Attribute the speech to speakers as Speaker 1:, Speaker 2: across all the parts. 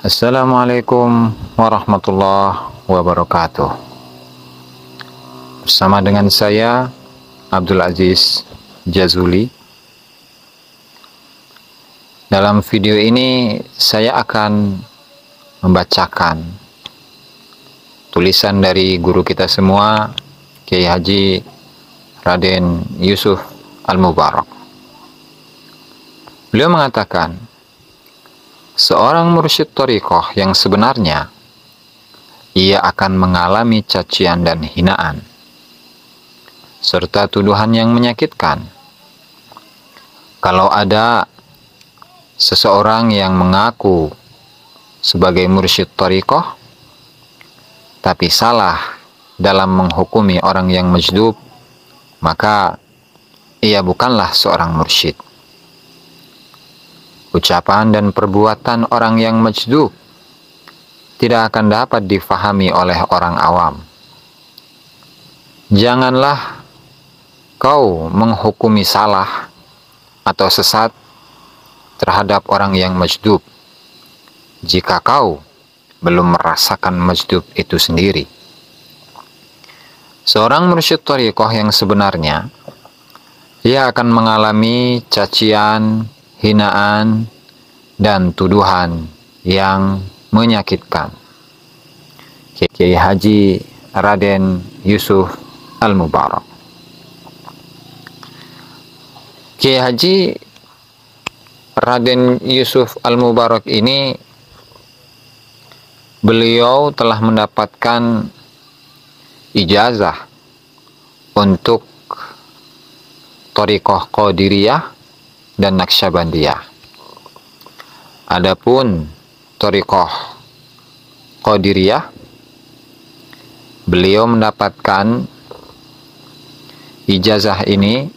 Speaker 1: Assalamualaikum warahmatullahi wabarakatuh. Bersama dengan saya Abdul Aziz Jazuli. Dalam video ini saya akan membacakan tulisan dari guru kita semua Kiai Haji Raden Yusuf Al-Mubarak. Beliau mengatakan, Seorang mursyid torikoh yang sebenarnya, ia akan mengalami cacian dan hinaan, serta tuduhan yang menyakitkan. Kalau ada seseorang yang mengaku sebagai mursyid torikoh, tapi salah dalam menghukumi orang yang majdub, maka ia bukanlah seorang mursyid ucapan dan perbuatan orang yang majdub tidak akan dapat difahami oleh orang awam. Janganlah kau menghukumi salah atau sesat terhadap orang yang majdub jika kau belum merasakan majdub itu sendiri. Seorang mursyid tariqah yang sebenarnya ia akan mengalami cacian, hinaan, dan tuduhan yang menyakitkan. Kiai Haji Raden Yusuf Al-Mubarak. Kiai Haji Raden Yusuf Al-Mubarak ini beliau telah mendapatkan ijazah untuk Torikoh Qadiriyah dan Naksabandiyah. Adapun Torikoh Qadiriyah, beliau mendapatkan ijazah ini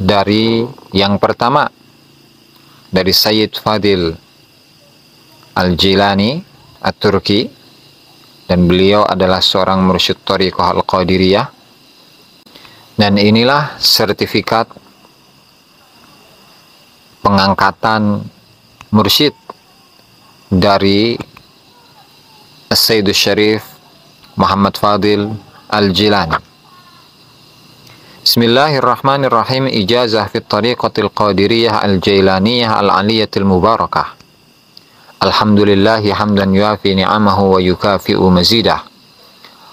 Speaker 1: dari yang pertama dari Sayyid Fadil Al-Jilani At-Turki dan beliau adalah seorang mursyid Torikoh Al-Qadiriyah dan inilah sertifikat pengangkatan mursyid dari Sayyidus Syarif Muhammad Fadil Al-Jilani. Bismillahirrahmanirrahim ijazah fi tariqatil qadiriyah al-jailaniyah al-aliyatil mubarakah. Alhamdulillahi hamdan yuafi ni'amahu wa yukafi'u mazidah.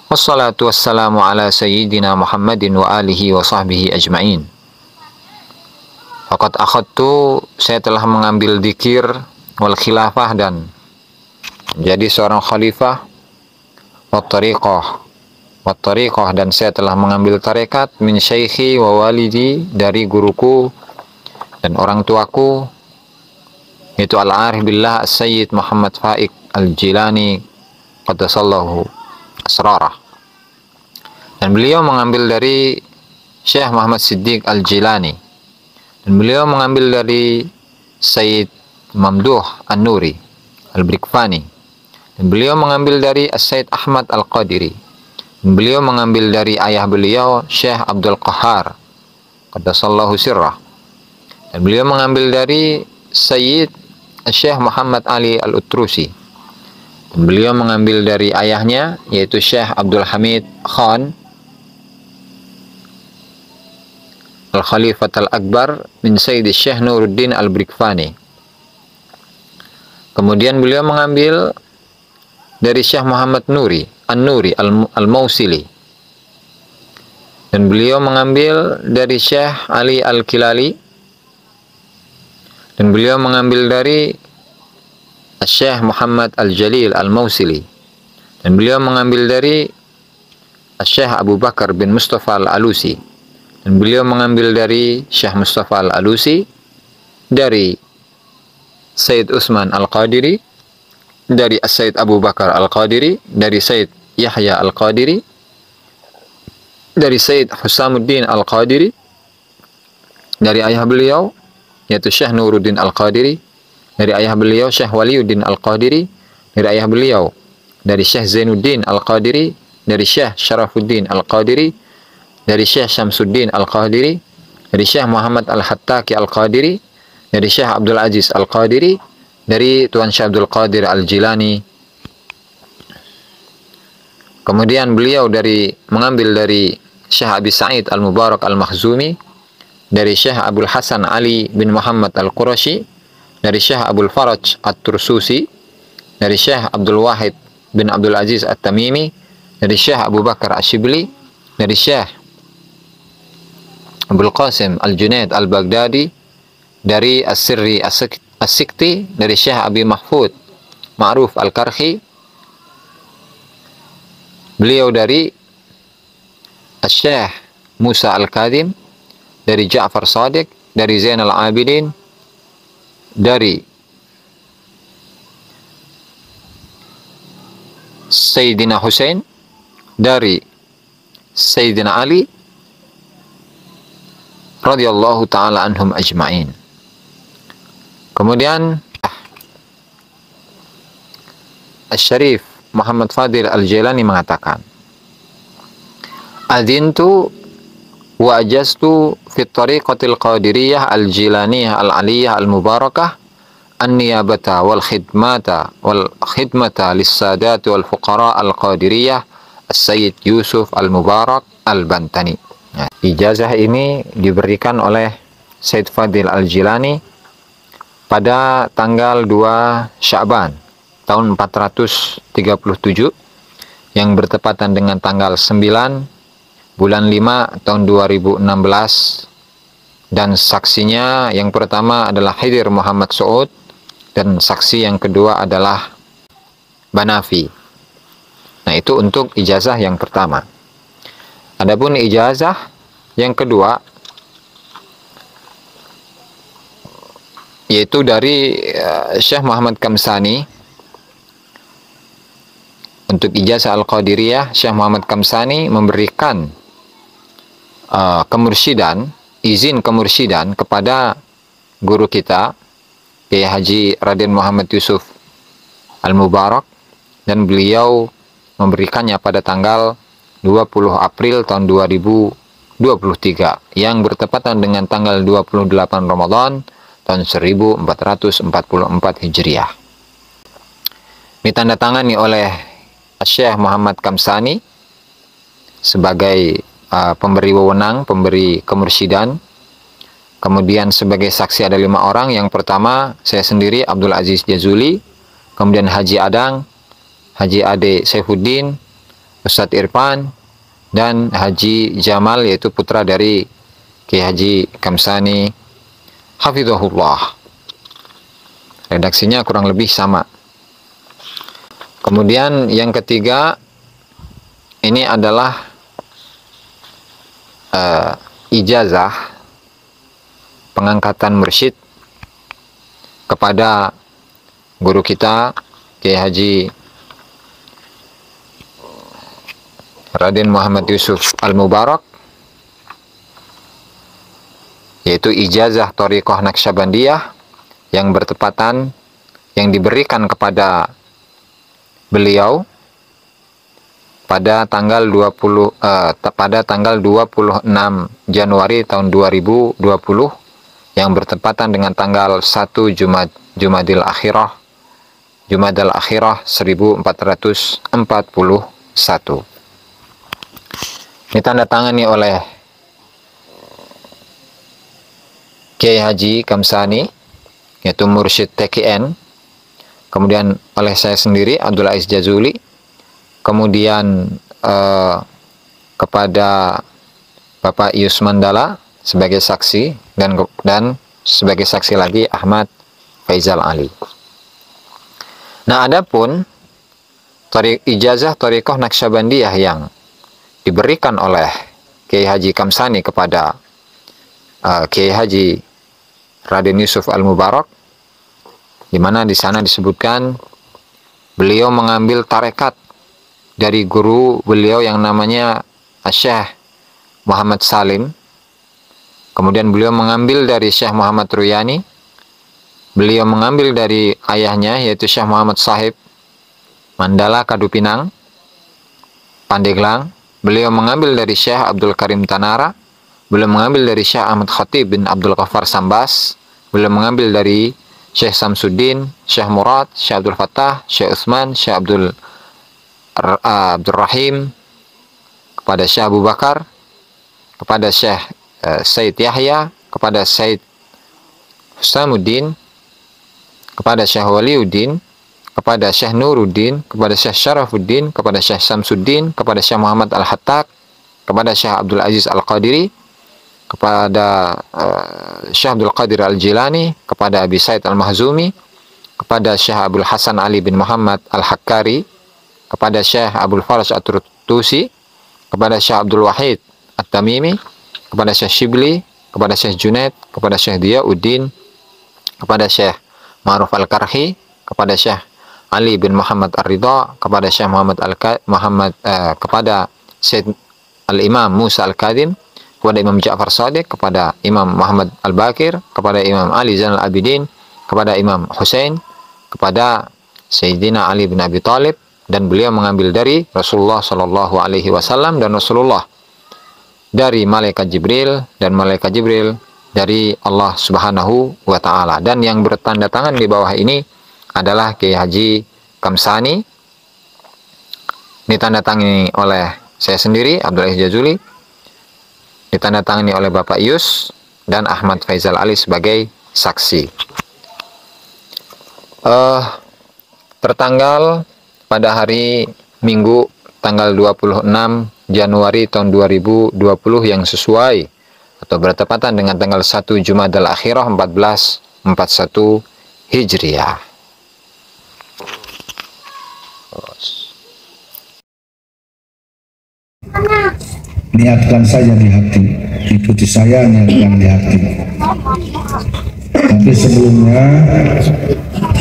Speaker 1: Wassalatu wassalamu ala sayyidina Muhammadin wa alihi wa sahbihi ajma'in. Fakat akhadtu saya telah mengambil dikir wal khilafah dan menjadi seorang khalifah wa tariqah. Wa tariqah dan saya telah mengambil tarekat min syaikhi wa walidi dari guruku dan orang tuaku. Yaitu al-arif billah sayyid Muhammad Faik al-Jilani qaddasallahu asrarah. Dan beliau mengambil dari Syekh Muhammad Siddiq al-Jilani dan beliau mengambil dari Sayyid Mamduh An-Nuri Al-Brikfani. Dan beliau mengambil dari Sayyid Ahmad Al-Qadiri. Dan beliau mengambil dari ayah beliau Syekh Abdul Qahar. Qaddasallahu sirrah. Dan beliau mengambil dari Sayyid Syekh Muhammad Ali Al-Utrusi. Dan beliau mengambil dari ayahnya yaitu Syekh Abdul Hamid Khan Al-Khalifat Al-Akbar min Sayyid Syekh Nuruddin Al-Brikfani. Kemudian beliau mengambil dari Syekh Muhammad Nuri, An-Nuri Al-Mausili. Dan beliau mengambil dari Syekh Ali Al-Kilali. Dan beliau mengambil dari Syekh Muhammad Al-Jalil Al-Mausili. Dan beliau mengambil dari Syekh Abu Bakar bin Mustafa Al-Alusi dan beliau mengambil dari Syekh Mustafa Al-Alusi dari Said Usman Al-Qadiri dari Said Abu Bakar Al-Qadiri dari Said Yahya Al-Qadiri dari Said Husamuddin Al-Qadiri dari ayah beliau yaitu Syekh Nuruddin Al-Qadiri dari ayah beliau Syekh Waliuddin Al-Qadiri dari ayah beliau dari Syekh Zainuddin Al-Qadiri dari Syekh Syarafuddin Al-Qadiri dari Syekh Syamsuddin Al-Qadiri, dari Syekh Muhammad Al-Hattaki Al-Qadiri, dari Syekh Abdul Aziz Al-Qadiri, dari Tuan Syekh Abdul Qadir Al-Jilani. Kemudian beliau dari mengambil dari Syekh Abi Sa'id Al-Mubarak Al-Makhzumi, dari Syekh Abdul Hasan Ali bin Muhammad Al-Qurashi, dari Syekh Abdul Faraj At-Tursusi, dari Syekh Abdul Wahid bin Abdul Aziz At-Tamimi, dari Syekh Abu Bakar Ashibli, dari Syekh Abdul Qasim Al-Junaid Al-Baghdadi, dari As-Sirri As-Sikti, dari Syekh Abi Mahfud Ma'ruf Al-Karhi, beliau dari Syekh Musa Al-Kadim, dari Ja'far Sadiq, dari Zainal Abidin, dari Sayyidina Hussein dari Sayyidina Ali radhiyallahu taala anhum ajma'in. Kemudian Al-Syarif Muhammad Fadil Al-Jailani mengatakan Adintu wa ajastu fi tariqatil qadiriyah al-jilaniyah al-aliyah al-mubarakah an-niyabata wal khidmata wal khidmata lis-sadat wal fuqara al-qadiriyah As-Sayyid Yusuf Al-Mubarak Al-Bantani. Nah, ijazah ini diberikan oleh Said Fadil Al-Jilani pada tanggal 2 Sya'ban tahun 437 yang bertepatan dengan tanggal 9 bulan 5 tahun 2016 dan saksinya yang pertama adalah Hidir Muhammad Saud dan saksi yang kedua adalah Banafi. Nah, itu untuk ijazah yang pertama. Adapun ijazah yang kedua yaitu dari uh, Syekh Muhammad Kamsani. Untuk ijazah Al-Qadiriyah Syekh Muhammad Kamsani memberikan uh, kemursidan izin kemursidan kepada guru kita Kiai Haji Raden Muhammad Yusuf Al-Mubarak. Dan beliau memberikannya pada tanggal 20 April tahun 2023 yang bertepatan dengan tanggal 28 Ramadan tahun 1444 Hijriah. Ditandatangani oleh Syekh Muhammad Kamsani sebagai uh, pemberi wewenang, pemberi kemursidan Kemudian sebagai saksi ada lima orang. Yang pertama saya sendiri Abdul Aziz Jazuli, kemudian Haji Adang, Haji Ade Saifuddin, Ustadz Irfan, dan Haji Jamal yaitu putra dari Kiai Haji Kamsani Hafizahullah. Redaksinya kurang lebih sama. Kemudian yang ketiga ini adalah uh, ijazah pengangkatan mursyid kepada guru kita Kiai Haji Raden Muhammad Yusuf Al-Mubarak yaitu ijazah Torikoh Naksabandiyah yang bertepatan yang diberikan kepada beliau pada tanggal 20 uh, eh, pada tanggal 26 Januari tahun 2020 yang bertepatan dengan tanggal 1 Jumad Jumadil Akhirah Jumadil Akhirah 1441 ini tanda tangani oleh Kiai Haji Kamsani yaitu Mursyid TKN kemudian oleh saya sendiri Abdul Aziz Jazuli kemudian eh, kepada Bapak Yus Mandala sebagai saksi dan dan sebagai saksi lagi Ahmad Faizal Ali. Nah, adapun tarik ijazah Torikoh Naksabandiyah yang diberikan oleh Kiai Haji Kamsani kepada uh, Kiai Haji Raden Yusuf Al Mubarak, di mana di sana disebutkan beliau mengambil tarekat dari guru beliau yang namanya Syekh Muhammad Salim Kemudian beliau mengambil dari Syekh Muhammad Ruyani. Beliau mengambil dari ayahnya yaitu Syekh Muhammad Sahib Mandala Kadupinang, Pandeglang. Beliau mengambil dari Syekh Abdul Karim Tanara. Beliau mengambil dari Syekh Ahmad Khatib bin Abdul Ghaffar Sambas. Beliau mengambil dari Syekh Samsuddin, Syekh Murad, Syekh Abdul Fattah, Syekh Utsman, Syekh Abdul Abdul Rahim, kepada Syekh Abu Bakar, kepada Syekh uh, Said Yahya, kepada Said Husamuddin, kepada Syekh Waliuddin, kepada Syekh Nuruddin, kepada Syekh Syarafuddin, kepada Syekh Samsuddin, kepada Syekh Muhammad Al-Hattak, kepada Syekh Abdul Aziz Al-Qadiri, kepada uh, Syekh Abdul Qadir Al-Jilani, kepada Abi Said Al-Mahzumi, kepada Syekh Abdul Hasan Ali bin Muhammad Al-Hakkari, kepada Syekh Abdul Faraj At-Tusi, kepada Syekh Abdul Wahid At-Tamimi, kepada Syekh Shibli, kepada Syekh Junaid, kepada Syekh Diyauddin, kepada Syekh Ma'ruf Al-Karhi, kepada Syekh Ali bin Muhammad Ar-Ridha, kepada Syekh Muhammad Al Muhammad uh, kepada Syekh Al-Imam Musa Al-Kadim, kepada Imam Ja'far Sadiq, kepada Imam Muhammad Al-Bakir, kepada Imam Ali Zainal Abidin, kepada Imam Hussein, kepada Sayyidina Ali bin Abi Talib dan beliau mengambil dari Rasulullah Shallallahu alaihi wasallam dan Rasulullah dari malaikat Jibril dan malaikat Jibril dari Allah Subhanahu wa taala. Dan yang bertanda tangan di bawah ini adalah Kiai Haji Kamsani. Ini tanda tangani oleh saya sendiri Abdul Aziz Jazuli ditandatangani oleh Bapak Yus dan Ahmad Faizal Ali sebagai saksi. Uh, tertanggal pada hari Minggu tanggal 26 Januari tahun 2020 yang sesuai atau bertepatan dengan tanggal 1 Jumadal Akhirah 1441 Hijriah.
Speaker 2: Niatkan saja di hati. Ikuti saya niatkan di hati. Tapi sebelumnya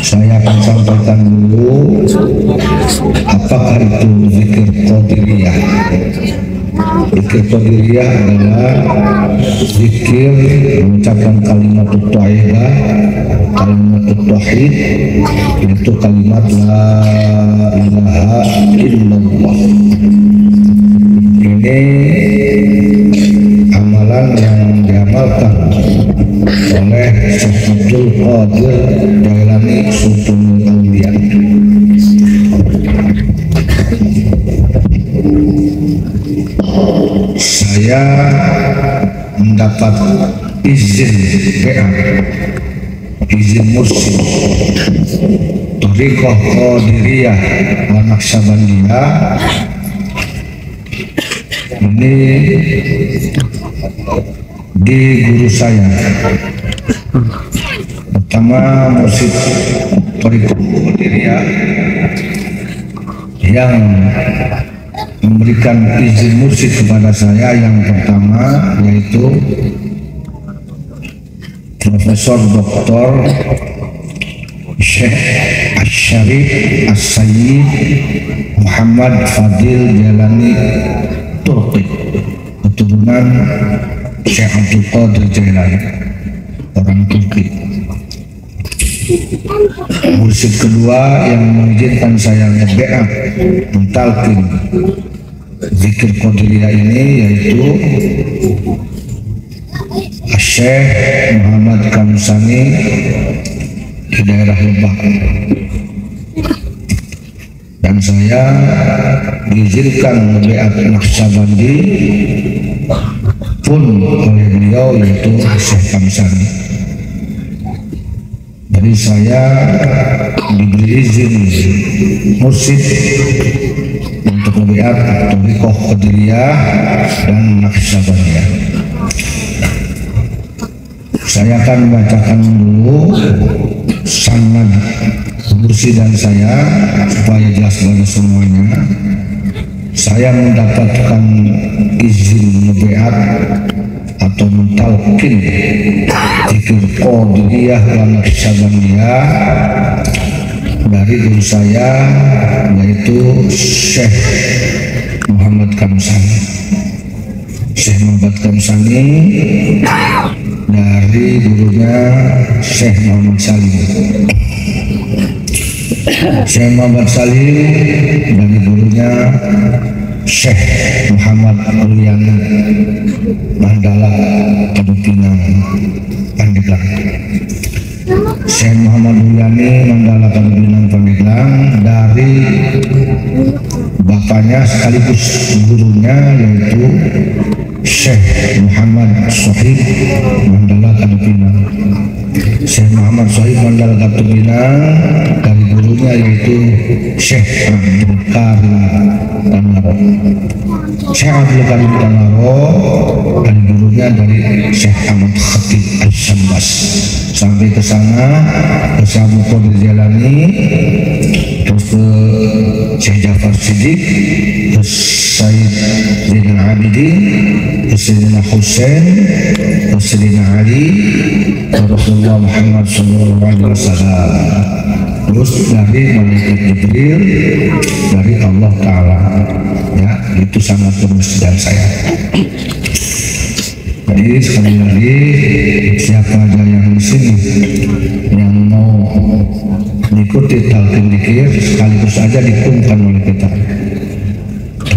Speaker 2: saya akan sampaikan dulu apakah itu zikir qadiriyah zikir qadiriyah adalah zikir mengucapkan kalimat tauhid kalimat tauhid itu kalimat la ilaha illallah. Ini amalan yang diamalkan oleh Syekh Abdul Qadir Jailani Sultan saya mendapat izin PA izin muslim Torikoh Qadiriyah wa Naksabandiyah ini di guru saya. Pertama musik Toriko Mudiria yang memberikan izin musik kepada saya yang pertama yaitu Profesor Dr. Syekh Asyarif As-Sayyid Muhammad Fadil Jalani Turki keturunan Syekh Abdul Qadir Jailani orang Turki Mursyid kedua yang mengizinkan saya ngebeak mentalkin zikir Qadiriyah ini yaitu Syekh Muhammad Kamsani di daerah Lebak. Dan saya diizinkan membeat Naksabandi pun oleh beliau yaitu Syekh Kamsani. Jadi saya diberi izin mursid untuk membeat Torikoh Qadiriyah dan Naksabandiyah saya akan membacakan dulu sanad kursi dan saya supaya jelas bagi semuanya. Saya mendapatkan izin beat atau mentalkin zikir qadiriyah dan naksabaniyah dari guru saya yaitu Syekh Muhammad Kamsani. Syekh Muhammad Kamsani dari gurunya Syekh Muhammad Salim. Syekh Muhammad Salim dari gurunya Syekh Muhammad Uliana Mandala Kabupaten Pandeglang Syekh Muhammad Bulyani Mandala Kabupaten Pandeglang dari bapaknya sekaligus gurunya yaitu Syekh Muhammad Sohib Mandala Kabupaten Syekh Muhammad Sohib Mandala dari yaitu Syekh Abdul Karim Tanaro Syekh Abdul Karim dan gurunya dari Syekh Ahmad Khatib Al-Syambas sampai ke sana ke Sabuko dijalani terus ke Syekh Jafar Siddiq ke Sayyid Zainal Abidin Sayyidina Hussein Sayyidina Ali Rasulullah Muhammad Sallallahu Alaihi Wasallam. Terus dari malaikat Jibril dari Allah Ta'ala. Ya itu sangat dan saya. Jadi sekali lagi siapa aja yang di sini yang mau mengikuti talqin dikir sekaligus saja dikumkan oleh kita.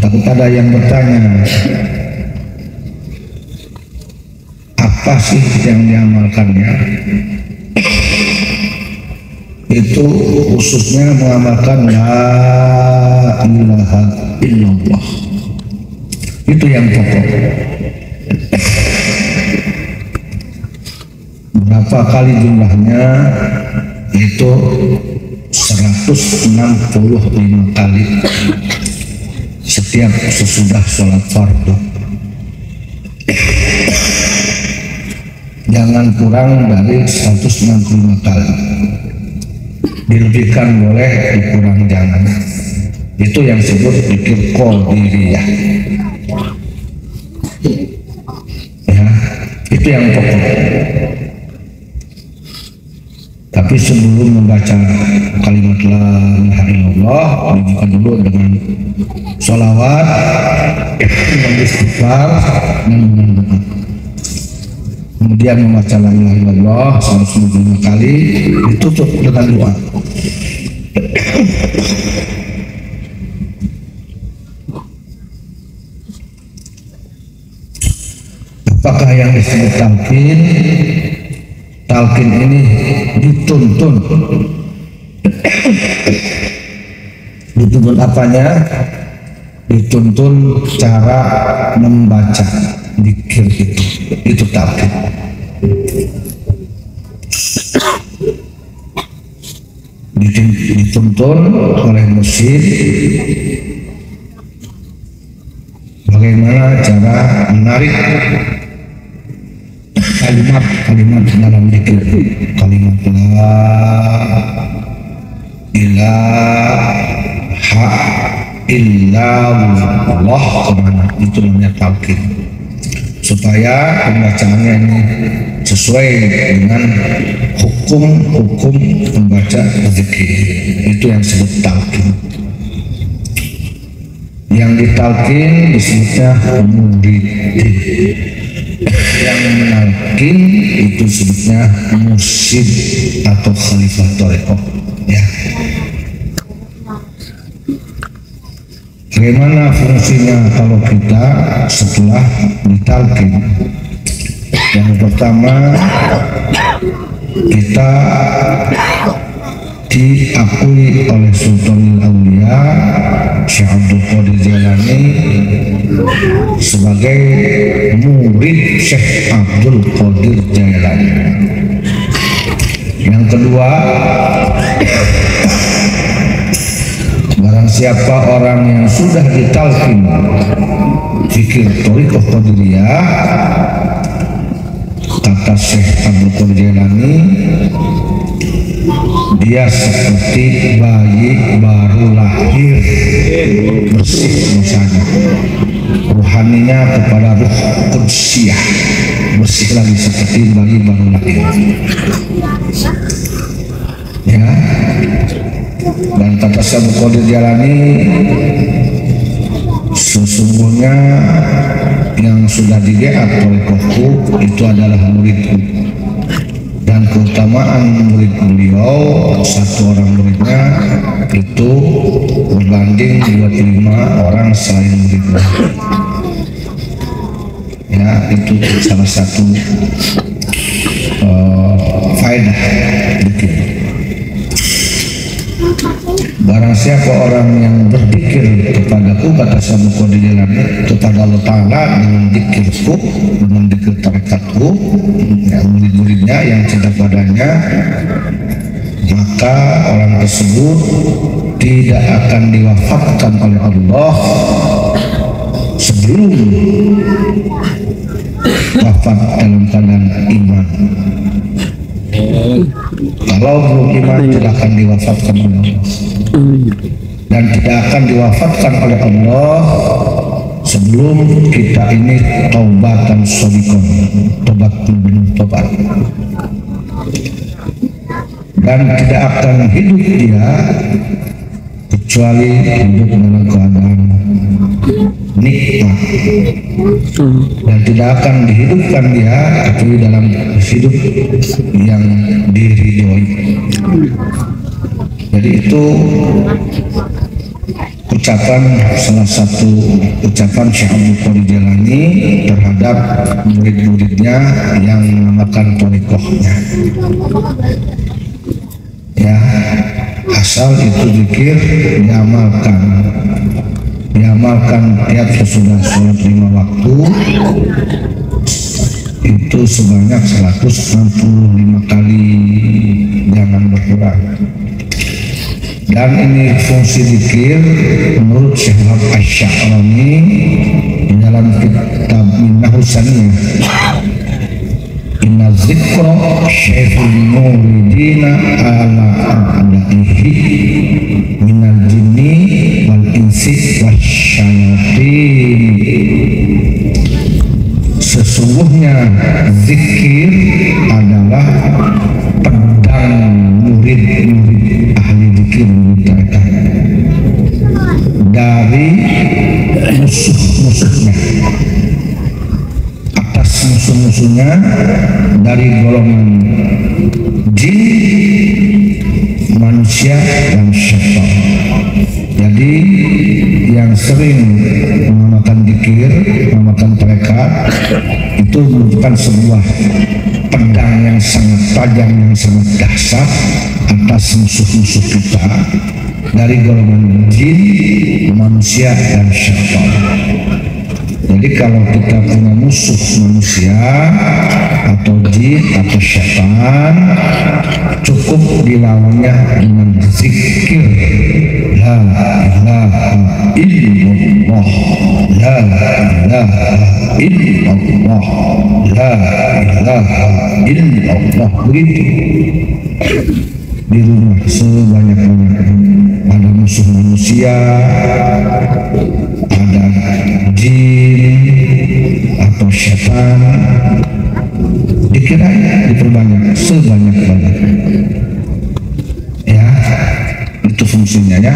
Speaker 2: Takut ada yang bertanya apa sih yang diamalkannya? Itu khususnya mengamalkan la ilaha illallah. Itu yang pokok. berapa kali jumlahnya itu 165 kali setiap sesudah sholat fardu. Jangan kurang dari 165 kali. Dilebihkan boleh dikurang jangan. Itu yang disebut pikir qadiriyah ya itu yang pokok tapi sebelum membaca kalimat la ilaha illallah dibuka dulu dengan sholawat dengan istighfar dengan kemudian membaca la ilaha illallah 195 kali ditutup dengan doa. Apakah yang disebut talqin talqin ini dituntun. Dituntun apanya? Dituntun cara membaca dikir itu. Itu talqin. Dituntun oleh musik bagaimana cara menarik kalimat-kalimat dalam dikir kalimat la ilaha illallah. Ke mana? Itu namanya talqin supaya pembacaannya ini sesuai dengan hukum-hukum pembaca zikir. Itu yang disebut talqin yang ditalkin disebutnya murid menalkin itu sebutnya musid atau khalifah toreko ya Bagaimana fungsinya kalau kita setelah ditalkin? Yang pertama kita diakui oleh Sultan Aulia Syekh Abdul Qadir Jalani sebagai murid Syekh Abdul Qadir Jalani. Yang kedua, barang siapa orang yang sudah ditalkin fikir Torikoh Qadiriyah kata Syekh Abdul Qadir dia seperti bayi baru lahir bersih dosanya rohaninya kepada ruh kudsiah bersih lagi seperti bayi baru lahir. Ya. Dan kata Sabu Qadir Jalani sesungguhnya yang sudah digeat oleh itu adalah muridku dan keutamaan murid beliau satu orang muridnya itu berbanding 25 orang selain muridnya ya itu salah satu uh, faedah dikir. Barang siapa orang yang berzikir kepadaku kata Sabu di jalan kepada Allah Ta'ala dengan dikirku dengan dikir tarekatku yang murid-muridnya yang cinta padanya maka orang tersebut tidak akan diwafatkan oleh Allah sebelum wafat dalam keadaan iman kalau belum iman tidak akan diwafatkan oleh Allah. Dan tidak akan diwafatkan oleh Allah sebelum kita ini taubatan sodikon tobat benar tobat dan tidak akan hidup dia kecuali hidup dalam keadaan nikmat dan tidak akan dihidupkan dia kecuali dalam hidup yang diridhoi. Jadi itu ucapan salah satu ucapan Syekh Abdul Qadir Jalani terhadap murid-muridnya yang menamakan torikohnya ya asal itu zikir diamalkan diamalkan tiap sesudah sholat lima waktu. Itu sebanyak 165 kali. Jangan berkurang. Dan ini fungsi zikir menurut Syekh Asy'arani di dalam kitab Minnahus Saniyah Inna zikra syekhul muridina ala a'daihi minal jinni Sesungguhnya zikir adalah pedang murid-murid ahli zikir mereka dari musuh-musuhnya musuh-musuhnya dari golongan jin, manusia, dan syaitan. Jadi yang sering menamakan dikir, menamakan mereka itu merupakan sebuah pedang yang sangat tajam, yang sangat dahsyat atas musuh-musuh kita dari golongan jin, manusia, dan syaitan. Jadi kalau kita punya musuh manusia atau jin atau syaitan dilawannya dengan zikir. La ilaha illallah. La ilaha illallah. La ilaha illallah. Begitu. Di rumah sebanyak-banyaknya ada musuh manusia ada jin atau setan. Dikira diperbanyak sebanyak-banyak ya itu fungsinya ya.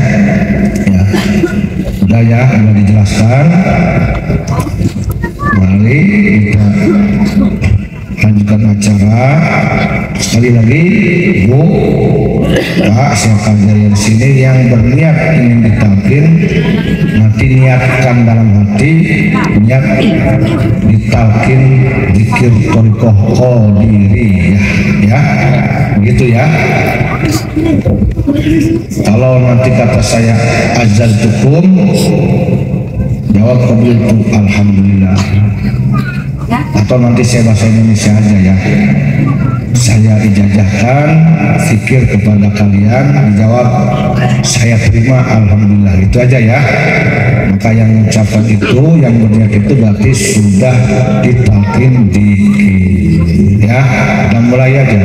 Speaker 2: Ya. Udah ya udah dijelaskan. Mari kita lanjutkan acara sekali lagi Bu Pak siapa dari sini yang berniat ingin ditalkin nanti niatkan dalam hati niat ditalkin dikir torikoh kodiri ya. Ya gitu ya. Kalau nanti kata saya azal tukum jawab kabil alhamdulillah. Atau nanti saya bahasa Indonesia aja ya saya ijazahkan fikir kepada kalian. Dijawab saya terima alhamdulillah. Itu aja ya. Maka yang mengucapkan itu yang berniat itu berarti sudah ditalkin dikir ya. Dan mulai aja.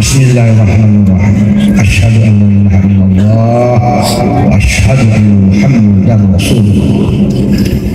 Speaker 2: Bismillahirrahmanirrahim. Asyhadu an la ilaha illallah wa Muhammadan rasulullah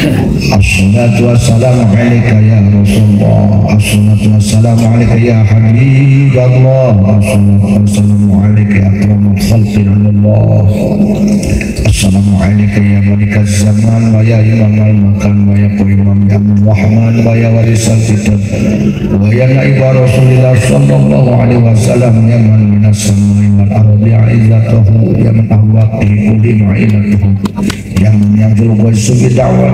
Speaker 2: Assalatu wassalamu alaika ya Rasulullah. Assalatu wassalamu alaika ya Habiballah Assalatu wassalamu alaika ya akramul khalqin Allah. Assalamu alaika ya malikat zaman Wa ya imam al-makan Wa ya imam ya rahman Wa ya warisal kitab Wa ya naibah Rasulullah Sallallahu alaihi wasallam Ya man minas samai wal Ya man ahwaqi ya wa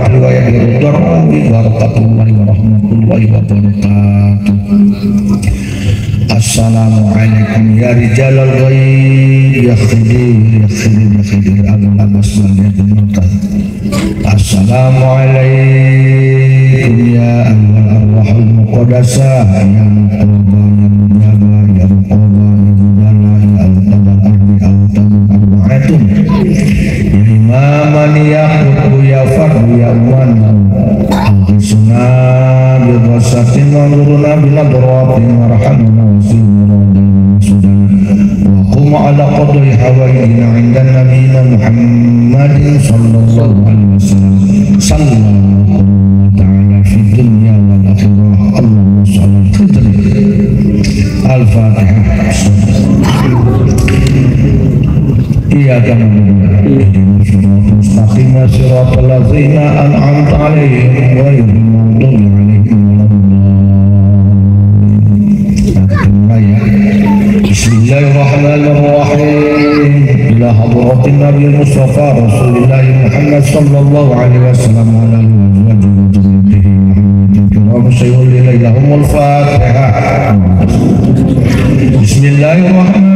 Speaker 2: Assalamualaikum ya rijal al-ghaib ya khidir ya khidir ya khidir Abu Abbas wal Mutad Assalamualaikum ya awal arwah al-muqaddasah ya muqaba ya mujaba ya muqaba ya mudala ya al-tabal ardi al-tabal arba'atun ya imaman ya uman al-hisna bi-dhasatin wa nuruna bil-adratin warhamna وقم على قدر حوائجنا عند نبينا محمد صلى الله عليه وسلم. صلى الله تعالى في الدنيا والآخرة. اللهم صل على الفطر الفاتحة. إياك نعبد المستقيم صراط الذين أنعمت عليهم غير المغضوب عليهم بسم الله الرحمن الرحيم. إلى حضرة النبي المصطفى رسول الله محمد صلى الله عليه وسلم وعلى آله وأزواجه وذريته محمد الكرام سيقول لهم الفاتحة. بسم الله الرحمن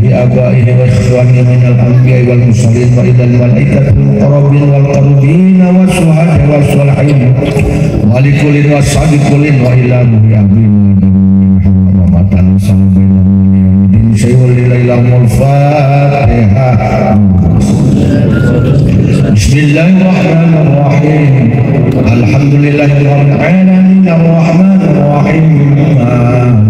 Speaker 2: بسم الله آبائه وإخوانه من الأنبياء والمرسلين وإلى الملائكة المقربين والقربين والشهداء والصالحين. ولكل وأصحاب كل وإلى مهيابين محمد صلى الله عليه الفاتحة. بسم الله الرحمن الرحيم. الحمد لله رب العالمين الرحمن الرحيم.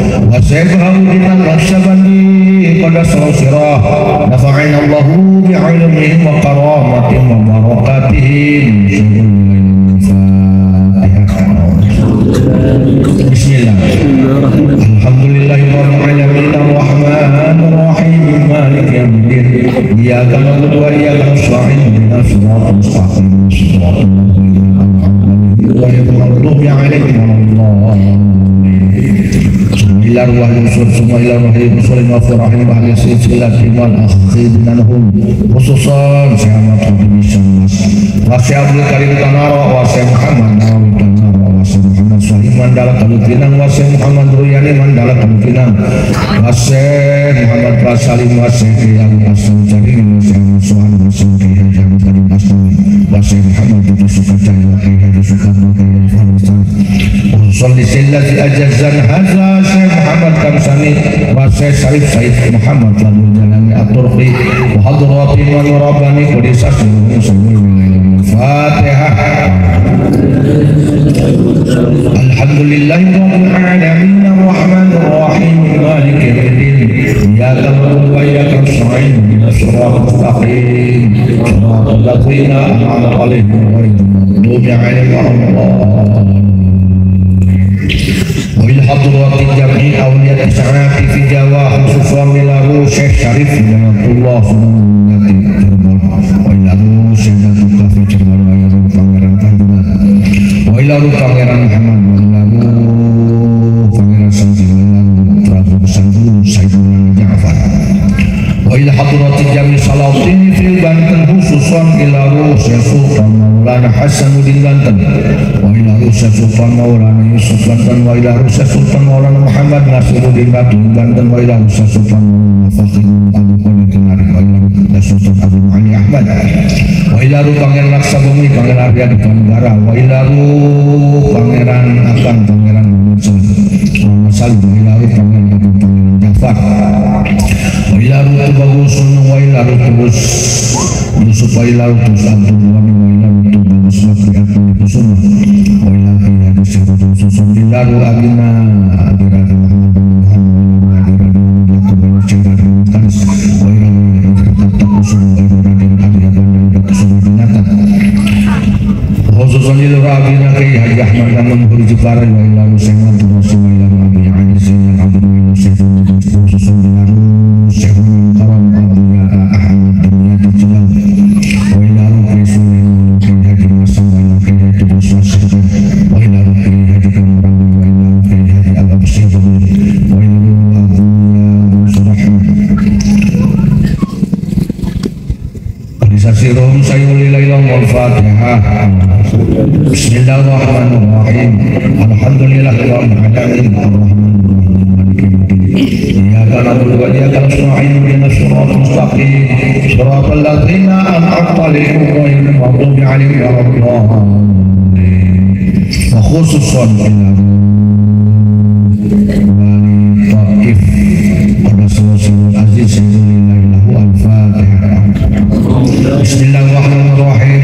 Speaker 2: وسيجعل لمن نقشبندي قد صوصرا نفعنا الله بعلمه وكرامته وبركاته من شر بسم الله. الحمد لله رب العالمين. الرحمن الرحيم. مالك يوم الدين. إياك نعبد وإياك نستعين. اهدنا الصراط المستقيم. صراط الذين أنعمت عليهم غير المغضوب عليهم ولا الضالين. Bismillahirrahmanirrahim. Bismillahirrahmanirrahim. Bismillahirrahmanirrahim. Ahli Karim مصلي سلة أجل هذا شيخ محمد كمساني وشيخ سعيد سعيد محمد لابو الجلال الطرقي وحضراتي ونرابني قدس أسلم المسلمين الفاتحة. الحمد لله رب العالمين الرحمن الرحيم مالك يوم الدين. إياك نعبد وإياك نستعين. من الصراط المستقيم. صراط الذين أنعمت عليهم غير المغضوب عليهم ولا الضالين. Min hadratin jami awliya syarafi fi Jawa khususan lilahu Syekh Syarif bin Abdullah Sunnati Wa ilahu Syekh Abdullah fi Jerman wa ilahu Pangeran Pangeran Wa ilahu Pangeran Muhammad wa ilahu Pangeran Santi wa ilahu Prabu Santi Sayyidina Ja'far Wa ilahu hadratin jami salatin khususan ila Rusia Sultan Maulana Hasanuddin Banten wa ila Rusia Sultan Maulana Yusuf Banten wa ila Rusia Sultan Maulana Muhammad Nasiruddin Banten Banten wa ila Rusia Sultan Maulana Fakir Abu Qani Tenari wa ila Rusia Sultan Abu Ali Ahmad. Wa ila Rusia Pangeran Laksa Bumi Pangeran Arya Negara wa ila Rusia Pangeran Akan Pangeran Muhammad Salim wa ila Rusia Pangeran Abu Pangeran Jafar. Wa ila Rusia Bagus wa ila Rusia Ila Rusia Abdul Wani wa ila Rusia Bagus Makri Akan Kusuma wa ila Rusia Hadis Rusia Susun bin Muhammad Adira Adira Adira Adira Tanis wa ila Rusia Tata Kusuma wa ila Raden Adira Bandar Kusuma Binatan khususan ila Rabbina Kai Haji Ahmad Namun Huri Jepara wa ila Rusia siratal mustaqim Siratal ladzina an'amta 'alaihim ghairil maghdubi 'alaihim waladdallin Wa khususan ila Wali Taif Pada Sulawesi Aziz Sayyidulillah lahu al-fatihah Bismillahirrahmanirrahim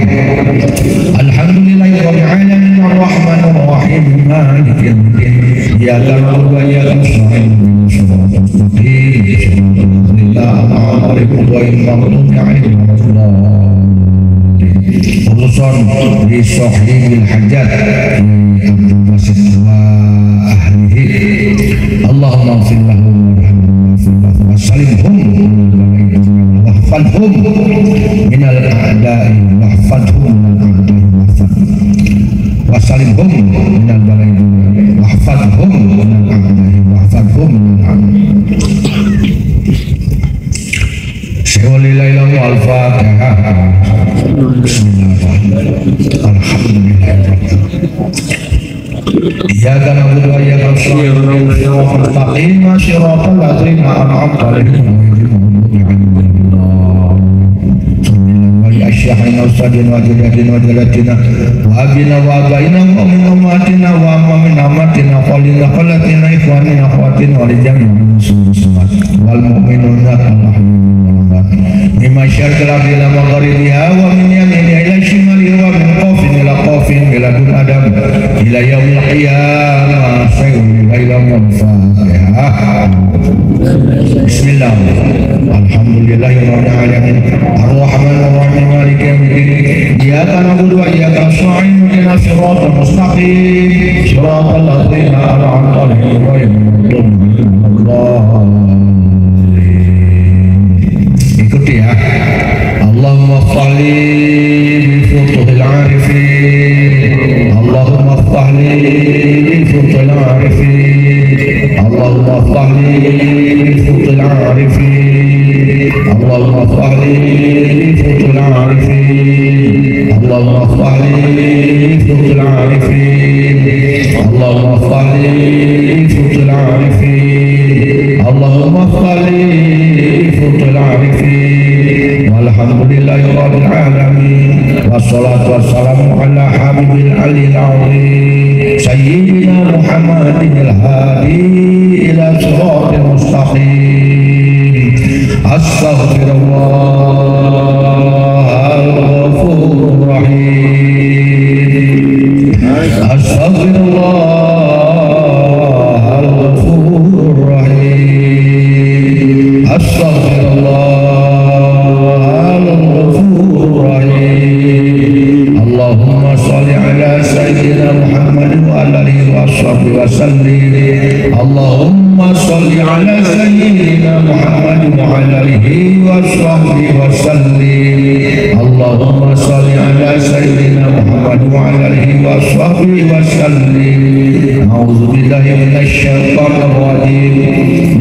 Speaker 2: Alhamdulillahirabbil alamin arrahmanir rahim maliki yaumiddin Iyyaka na'budu wa iyyaka nasta'in ihdinas siratal Assalamualaikum warahmatullahi wabarakatuh. Khususan di Sohibul Hajat ahlihi Allahumma a'da'i الأعداء Syawalilailah wal-fatihah Bismillahirrahmanirrahim Alhamdulillahirrahmanirrahim Iyyaka na'budu wa iyyaka nasta'in ihdinas mustaqim siratal ladzina an'amta 'alaihim ghairil maghdubi 'alaihim ولأشياخنا وأستاذنا وجداتنا وجداتنا وأبينا وآبائنا ومن أمهاتنا وأما من أماتنا وخالنا خالاتنا إخواننا أخواتنا ولجميع المسلمين والمؤمنون الرحمن Mimasyar gelap ila magharibiha wa min yamini ila shimali wa min qafin ila qafin ila dun adam ila yaumil qiyamah. Sayyidina ila Bismillah. Alhamdulillahirabbil ya alamin. Ar-Rahmanir Rahim Maliki yawmiddin. Iyyaka na'budu wa iyyaka nasta'in. Ihdina siratal mustaqim. Siratal اللهم افتح لي من فتح العارفين. اللهم افتح لي من فتح العارفين. اللهم افتح لي من فتح العارفين. Bi futuhil arifin Allahumma fali bi futuhil arifin Allahumma fali bi futuhil arifin Allahumma fali bi futuhil arifin Allahumma fali bi futuhil arifin Walhamdulillahi rabbil alamin Wassalatu wassalamu ala habibil alil azim Sayyidina Muhammadin al-hadi ila siratil mustaqim Astaghfirullah al-ghafur rahim Astaghfirullah al-ghafur rahim Astaghfirullah al-ghafur rahim Allahumma salli ala sayyidina Muhammad wa ala alihi wa sahbihi wa wa ala alihi wa sahbihi wa sallim Allahumma salli ala على سيدنا محمد وعلى آله وصحبه وسلم. أعوذ بالله من الشيطان الرجيم.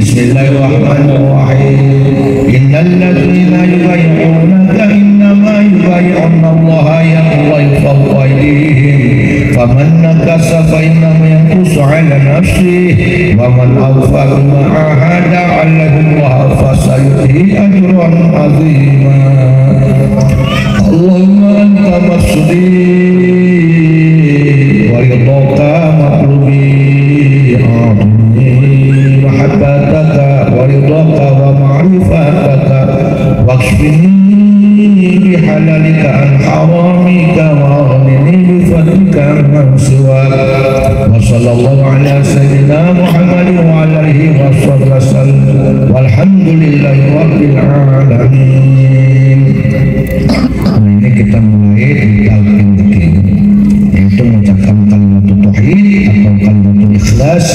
Speaker 2: بسم الله الرحمن الرحيم. إن الذين يبايعونك إنما يبايعون الله يد الله فوق أيديهم. فمن نكس فإنما ينكس على نفسه ومن أوفى بما عاهد عليه الله فسيؤتيه أجرا عظيما. اللهم أنت مقصدي ورضاك مطلوبي. أعطني محبتك ورضاك ومعرفتك واكفني بحلالك عن حرامك. عمن سواك وصلى الله على سيدنا محمد وعلى اله وصحبه وسلم والحمد لله رب العالمين Nah ini kita mulai di talqin zikir yaitu mengucapkan kalimat tauhid atau kalimat ikhlas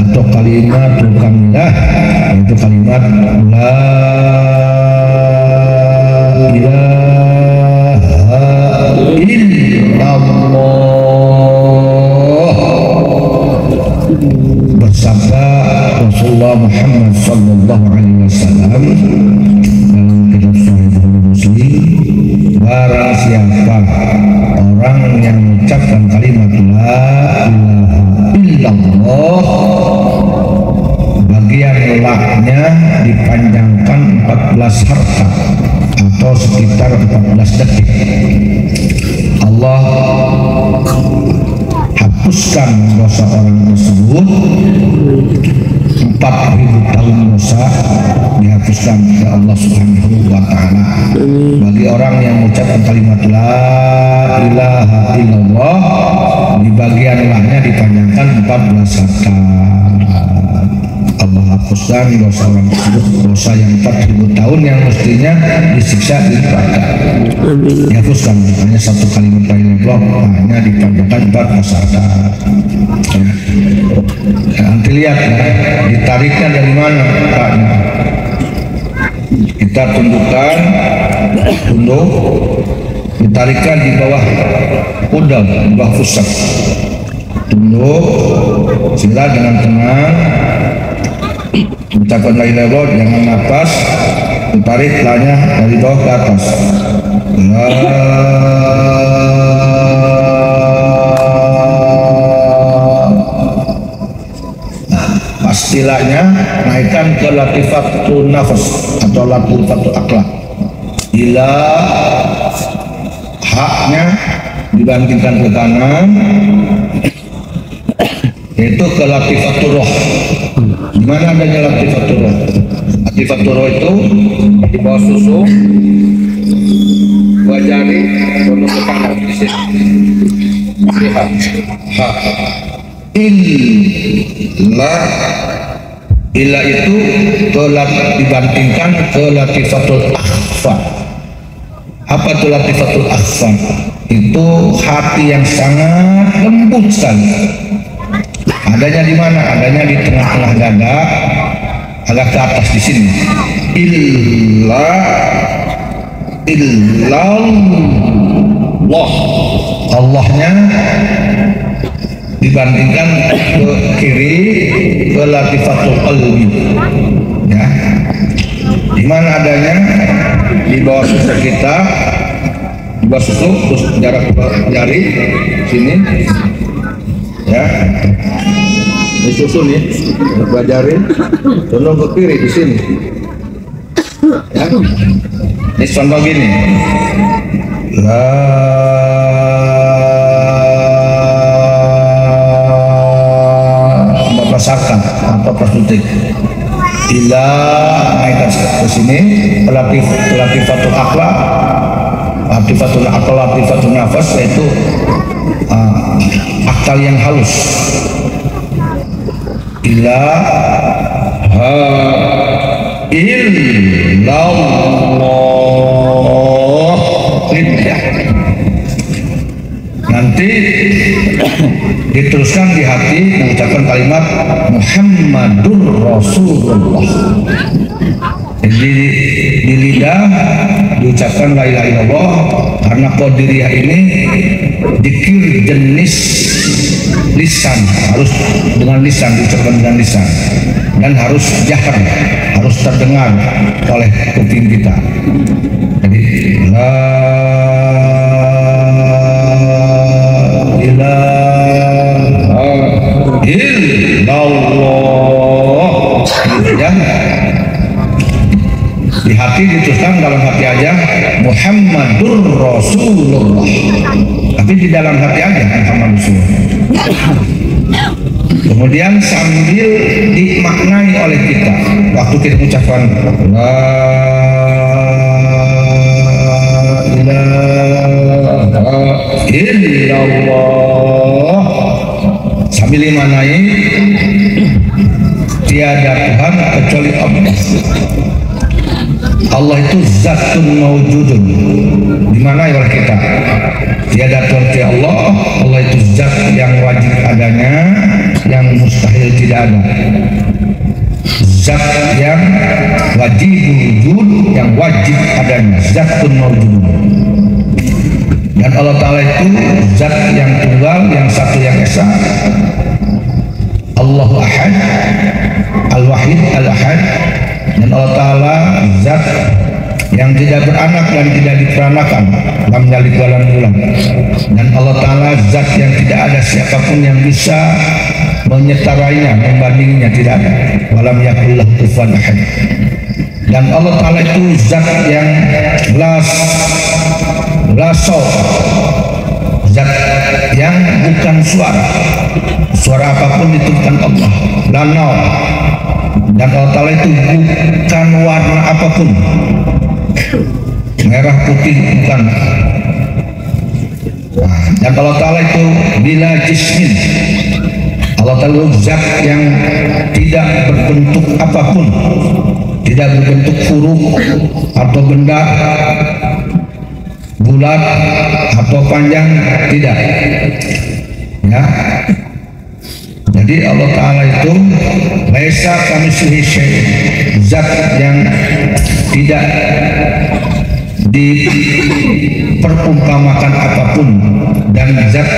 Speaker 2: atau kalimat kamilah yaitu kalimat la mengucapkan kalimat la ilaha illallah. Bagian laknya dipanjangkan 14 harta atau sekitar 14 detik. Allah hapuskan dosa orang tersebut 4000 tahun dosa dihapuskan oleh Allah Subhanahu wa taala. Bagi orang yang mengucapkan kalimat la ilaha illallah di bagian lahnya dipanjangkan 14 harta. Allah hapuskan dosa orang tersebut dosa yang 4000 tahun yang mestinya disiksa di neraka. Dihapuskan hanya satu kalimat ilaha illallah hanya dipanjangkan 14 harta. Ya. Nanti lihat ya, ditariknya dari mana Paknya. Kita tundukkan, tunduk, ditarikkan di bawah udang, di bawah pusat. Tunduk, sila dengan tenang, ucapkan la ilaha illallah, jangan nafas, ditarik lahnya dari bawah ke atas. La pastilahnya naikkan ke latifatul nafas atau latifatul akhlak. Bila haknya dibandingkan ke kanan yaitu ke latifatul roh di mana adanya latifatul roh itu di bawah susu dua jari tunduk ke kanan di sini lihat. Ha. Illa illa itu telah dibandingkan ke latifatul akhfa apa itu latifatul akhfa itu hati yang sangat lembut sekali adanya di mana? Adanya di tengah-tengah dada agak ke atas di sini. Illa illallah. Allahnya dibandingkan ke kiri ke latifatul qalbi. Ya. Di mana adanya? Di bawah susu kita. Di bawah susu terus jarak jari sini. Ya ini susu nih dua jari tolong ke kiri di sini. Ya. Ini contoh gini. La basakan atau persutik ila naikkan ke sini latif latifatul akhlak latifatul akal latifatul nafas yaitu uh, akal yang halus ila ha illallah. Gitu ya nanti diteruskan di hati mengucapkan kalimat Muhammadur Rasulullah. Jadi di lidah di mengucapkan la ilaha illallah karena qadiriyah ini dikir jenis lisan harus dengan lisan diucapkan dengan lisan. Dan harus jahar harus terdengar oleh kuping kita. Jadi la ilaha illallah. Ya. Di hati dituliskan dalam hati aja Muhammadur Rasulullah. Tapi di dalam hati aja Muhammad Rasulullah. Kemudian sambil dimaknai oleh kita waktu kita mengucapkan la ilaha illallah. Sambil dimaknai tiada Tuhan kecuali Allah Allah itu zatun mawjudun. Di mana oleh kita? Tiada Tuhan Allah Allah itu zat yang wajib adanya yang mustahil tidak ada. Zat yang wajib wujud yang wajib adanya. Zatun mawjudun. Dan Allah Ta'ala itu zat yang tunggal yang satu yang esa. Allahu Ahad Al-Wahid Al-Ahad dan Allah Ta'ala zat yang tidak beranak dan tidak diperanakan lam yalid walam yulad. Dan Allah Ta'ala zat yang tidak ada siapa pun yang bisa menyetarainya membandinginya tidak ada. Walam yakullah tufan ahad. Dan Allah Ta'ala itu zat yang las laso. Zat yang bukan suara. Suara apa pun itu bukan Allah. Lanau dan Allah Ta'ala itu bukan warna apa pun. Merah putih bukan. Nah, dan Allah Ta'ala itu bila jismin. Allah Ta'ala zat yang tidak berbentuk apa pun. Tidak berbentuk huruf atau benda bulat atau panjang tidak. Ya jadi Allah Ta'ala itu Laisa kami syai. Zat yang tidak diperumpamakan apa pun dan zat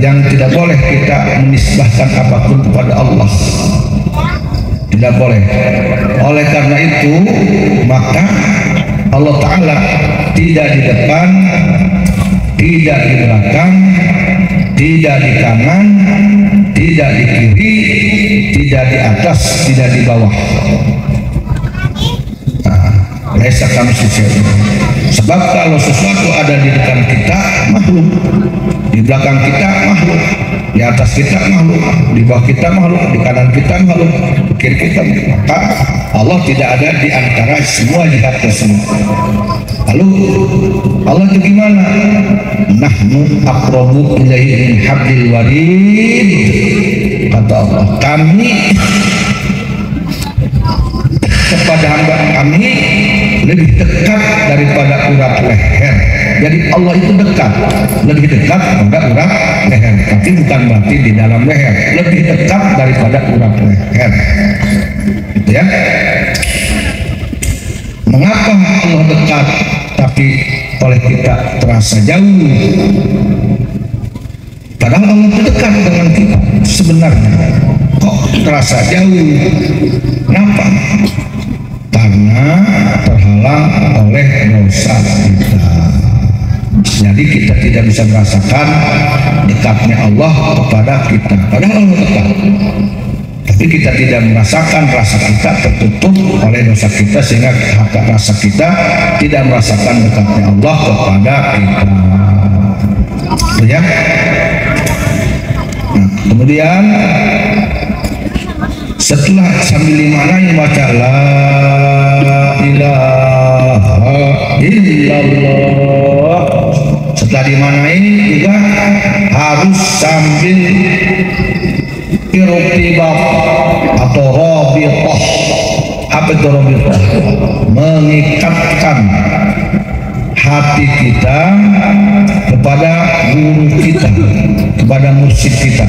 Speaker 2: yang tidak boleh kita menisbahkan apa pun kepada Allah. Tidak boleh. Oleh karena itu maka Allah Ta'ala tidak di depan tidak di belakang tidak di kanan tidak di kiri tidak di atas tidak di bawah. Laisa kami Sebab kalau sesuatu ada di depan kita makhluk, di belakang kita makhluk, di atas kita makhluk, di bawah kita makhluk, di kanan kita makhluk, di kiri kita maka Allah tidak ada di antara semua jihad tersebut. Lalu Allah itu gimana? Nahnu akrabu ilaihi min hablil warid. Kata Allah, kami kepada hamba kami lebih dekat daripada urat leher. Jadi Allah itu dekat, lebih dekat pada urat leher. Tapi bukan berarti di dalam leher, lebih dekat daripada urat leher. Gitu ya. Mengapa Allah dekat tapi oleh kita terasa jauh? Padahal Allah itu dekat dengan kita sebenarnya. Kok terasa jauh? Kenapa? karena terhalang oleh dosa kita. Jadi kita tidak bisa merasakan dekatnya Allah kepada kita. Padahal Allah dekat. Tapi kita tidak merasakan rasa kita tertutup oleh dosa kita sehingga hak rasa kita tidak merasakan dekatnya Allah kepada kita. Ya. Nah, kemudian setelah sambil dimaknai baca la ilaha illallah setelah dimaknai juga harus sambil irtibab atau rabitah apa itu rabitah mengikatkan hati kita kepada guru kita kepada musik kita.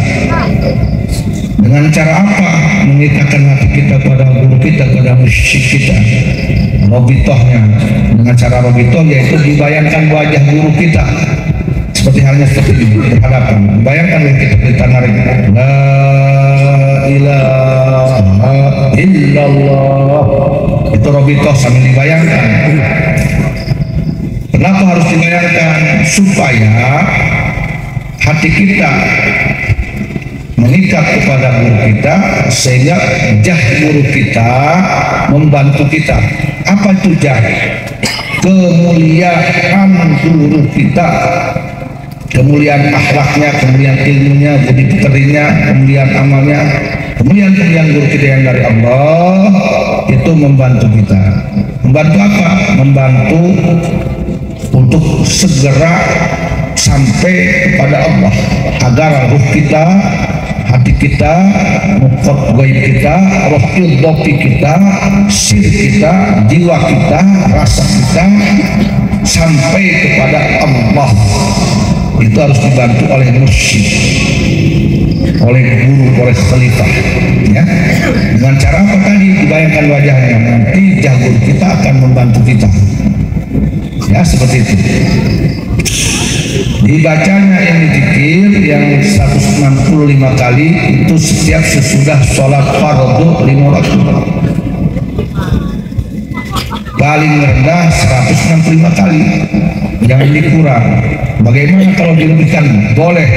Speaker 2: Dengan cara apa mengikatkan hati kita pada guru kita pada musik kita robitohnya dengan cara robito yaitu dibayangkan wajah guru kita. Seperti halnya seperti ini berhadapan. Bayangkan kita kita narik la ilaha illallah. Itu robito sambil dibayangkan. Kenapa harus dibayangkan? Supaya hati kita mengikat kepada guru kita sehingga jah guru kita membantu kita apa itu kemuliaan guru kita. Kemuliaan akhlaknya kemuliaan ilmunya budi pekertinya kemuliaan amalnya kemuliaan kemuliaan guru kita yang dari Allah itu membantu kita. Membantu apa? Membantu untuk segera sampai kepada Allah. Agar ruh kita hati kita mukot gaib kita roh ildopi kita sir kita jiwa kita rasa kita sampai kepada Allah. Itu harus dibantu oleh mursyid oleh guru oleh khalifah ya. Dengan cara apa tadi? Dibayangkan wajahnya nanti jagur kita akan membantu kita. Ya seperti itu dibacanya ini dikir yang 165 kali itu setiap sesudah sholat fardu lima waktu paling rendah 165 kali. Jangan dikurang bagaimana kalau dilebihkan? Boleh.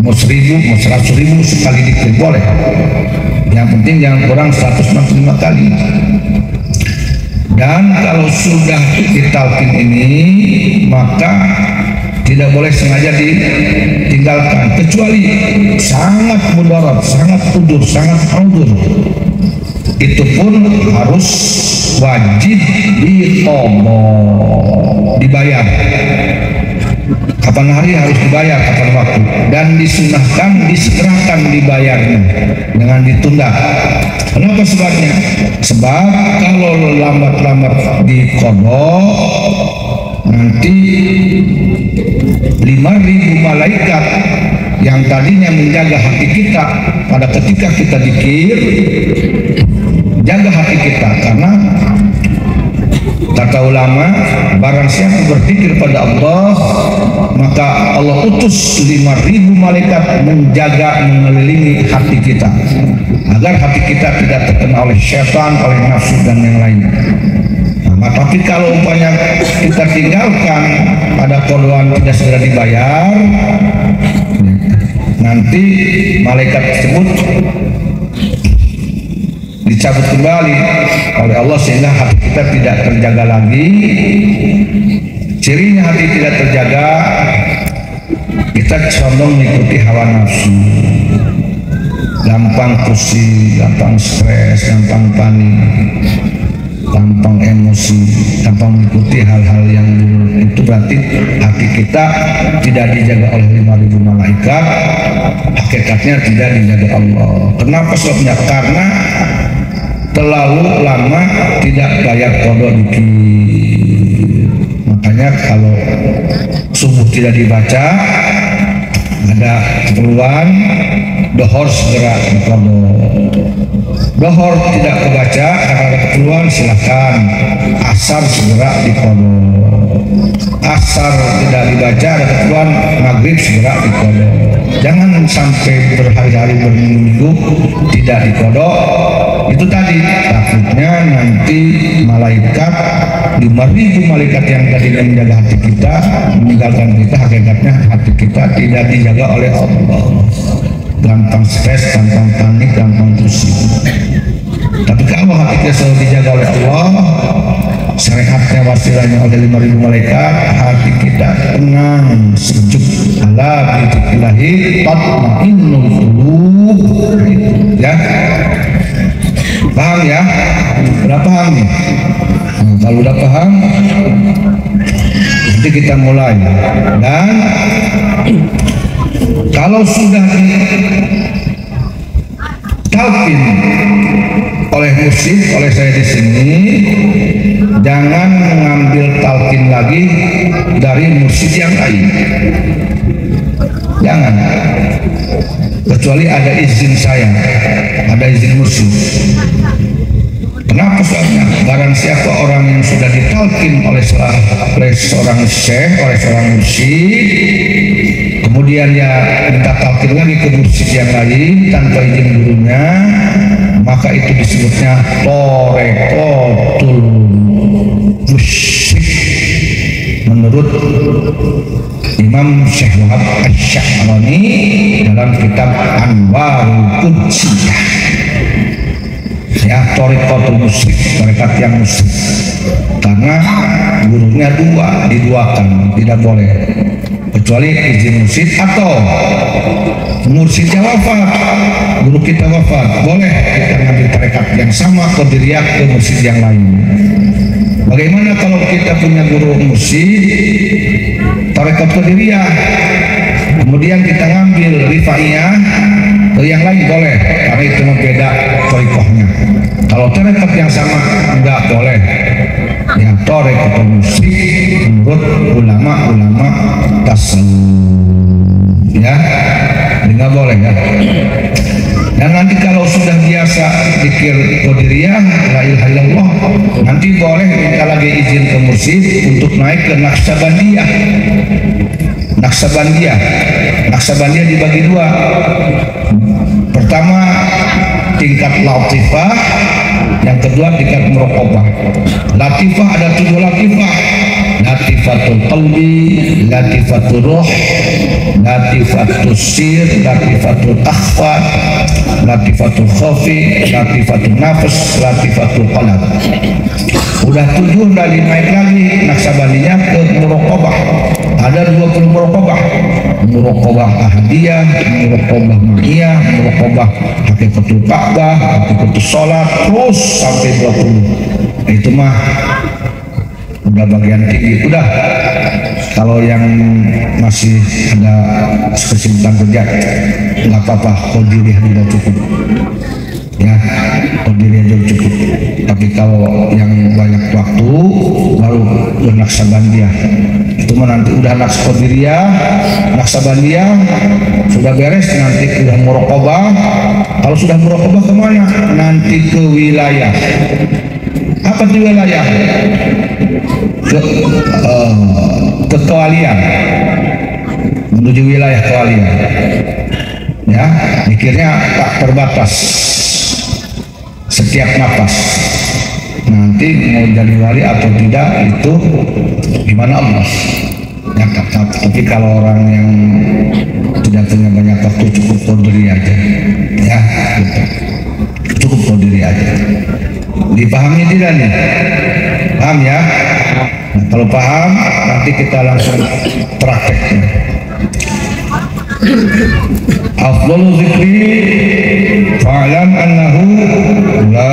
Speaker 2: Mau seribu mau seratus ribu sekali dikir boleh. Yang penting jangan kurang 165 kali. Dan kalau sudah ditalkin ini maka tidak boleh sengaja ditinggalkan. Kecuali sangat mudarat, sangat tudur, sangat haudur itu pun harus wajib ditomo dibayar. Kapan hari harus dibayar kapan waktu. Dan disunahkan disegerakan dibayarnya dengan ditunda. Kenapa sebabnya? Sebab kalau lambat-lambat dikodok nanti lima ribu malaikat yang tadinya menjaga hati kita pada ketika kita dikir jaga hati kita. Karena kata ulama barang siapa berpikir pada Allah maka Allah utus lima ribu malaikat menjaga mengelilingi hati kita. Agar hati kita tidak terkena oleh syaitan oleh nafsu dan yang lain nah, tapi kalau umpamanya kita tinggalkan pada kodoan tidak segera dibayar nanti malaikat tersebut dicabut kembali oleh Allah sehingga hati kita tidak terjaga lagi cirinya hati tidak terjaga kita condong mengikuti hawa nafsu. Gampang pusing, gampang stres, gampang panik gampang emosi, gampang mengikuti hal-hal yang itu berarti hati kita tidak dijaga oleh lima ribu malaikat, hakikatnya tidak dijaga Allah. Kenapa sebabnya? Karena terlalu lama tidak bayar kodok dikit. Makanya kalau subuh tidak dibaca, ada keperluan dohor segera dikodok dohor tidak kebaca karena ada keperluan silahkan. Asar segera dikodok asar tidak dibaca ada keperluan maghrib segera dikodok jangan sampai berhari-hari berminggu tidak dikodok itu tadi takutnya nanti malaikat lima ribu malaikat yang tadi menjaga hati kita meninggalkan kita hakikatnya hati kita tidak dijaga oleh Allah gampang stres, gampang panik, gampang pusing. Tapi kalau hati kita selalu dijaga oleh Allah, syariatnya wasilahnya oleh lima ribu malaikat, hati kita tenang, sejuk. Ala bidikilahi tatma'innul qulub. Ya. Paham ya? Udah paham nih? Nah, kalau udah paham, nanti kita mulai. Dan kalau sudah talkin oleh musik oleh saya di sini jangan mengambil talkin lagi dari musik yang lain. Jangan. Kecuali ada izin saya ada izin musik Kenapa soalnya? Barang siapa orang yang sudah ditalkin oleh seorang, oleh seorang syekh, oleh seorang mursyid, kemudian dia minta talkin lagi ke mursyid yang lain tanpa izin gurunya, maka itu disebutnya torekotul musyrik. Menurut Imam Syekh Wahab Asy-Sya'rani dalam kitab Anwarul Qudsiyah ya torikotul musik tarekat yang musik karena gurunya dua diduakan tidak boleh kecuali izin mursyid atau mursyidnya wafat guru kita wafat boleh kita ngambil tarekat yang sama atau diriak ke mursyid yang lain. Bagaimana kalau kita punya guru mursyid tarekat qadiriyah kemudian kita ngambil rifaiyah ke yang lain boleh karena itu beda torikohnya kalau tarekat yang sama enggak boleh. Yang tarekat musik menurut ulama-ulama tasawuf. Ya enggak boleh ya. Dan nanti kalau sudah biasa dikir qadiriyah la ilaha illallah nanti boleh minta lagi izin ke mursyid untuk naik ke naksabandiyah. Naksabandiyah. Naksabandiyah dibagi dua. Pertama tingkat latifah yang kedua tingkat merokobah. Latifah ada tujuh latifah. Latifatul qalbi latifatul roh latifatul sir latifatul akhfa latifatul khafi latifatul nafas latifatul qalab udah tujuh dari naik lagi naksabaninya ke murokobah ada 20 murokobah murokobah ahadiyah murokobah ma'iyah murokobah hakikatul ka'bah hakikatul sholat terus sampai 20 itu mah udah bagian tinggi. Udah. Kalau yang masih ada kesibukan kerja nggak apa-apa. Kodiriyah sudah cukup. Ya kodiriyah sudah cukup. Tapi kalau yang banyak waktu baru bernaksabandiah itu mah nanti udah naksabandiah naksabandiah sudah beres nanti udah murokobah kalau sudah murokobah ke mana? Nanti ke wilayah. Apa itu wilayah? Ke, uh, ke kewalian. Menuju wilayah kewalian. Ya mikirnya tak terbatas. Setiap nafas nanti mau jadi wali atau tidak itu gimana Allah ya, tapi kalau orang yang tidak punya banyak waktu cukup diri aja. Ya gitu. cukup diri aja. Dipahami tidak nih? Paham ya? Nah, kalau paham nanti kita langsung prakteknya. Afdalu zikri fa'lam annahu la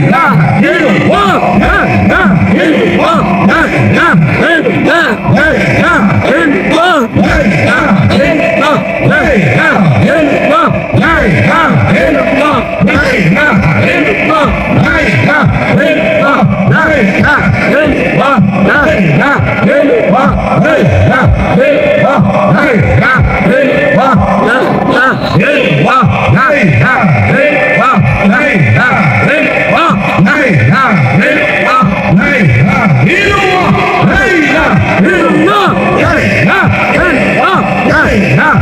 Speaker 2: la Yeah.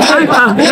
Speaker 2: الله.